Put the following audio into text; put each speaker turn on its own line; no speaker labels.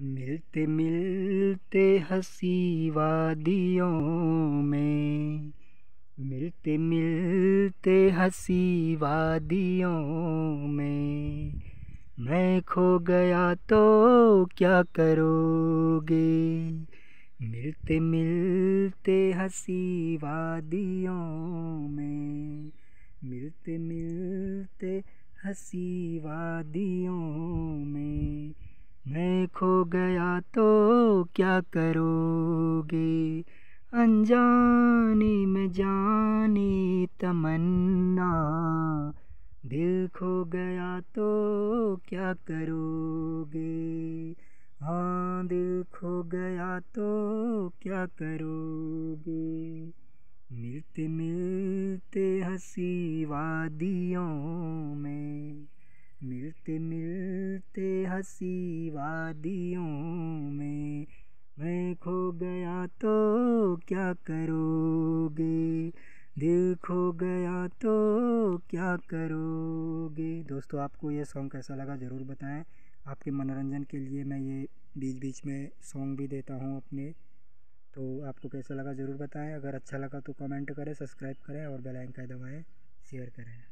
मिलते मिलते हँसी वादियों में। मिलते मिलते हँसी वादियों में। मैं खो गया तो क्या करोगे? मिलते मिलते हँसी वादियों में। मिलते मिलते हँसी वादियों खो गया तो क्या करोगे? अनजानी में जानी तमन्ना। दिल खो गया तो क्या करोगे? हाँ दिल खो गया तो क्या करोगे? मिलते मिलते हँसी वादियों में, मिलते मिलते हँसी वादियों में मैं खो गया तो क्या करोगे? दिल खो गया तो क्या करोगे? दोस्तों, आपको ये सॉन्ग कैसा लगा ज़रूर बताएँ। आपके मनोरंजन के लिए मैं ये बीच बीच में सॉन्ग भी देता हूँ अपने। तो आपको कैसा लगा ज़रूर बताएँ। अगर अच्छा लगा तो कमेंट करें सब्सक्राइब करें और बेल आइकन दबाएँ शेयर करें।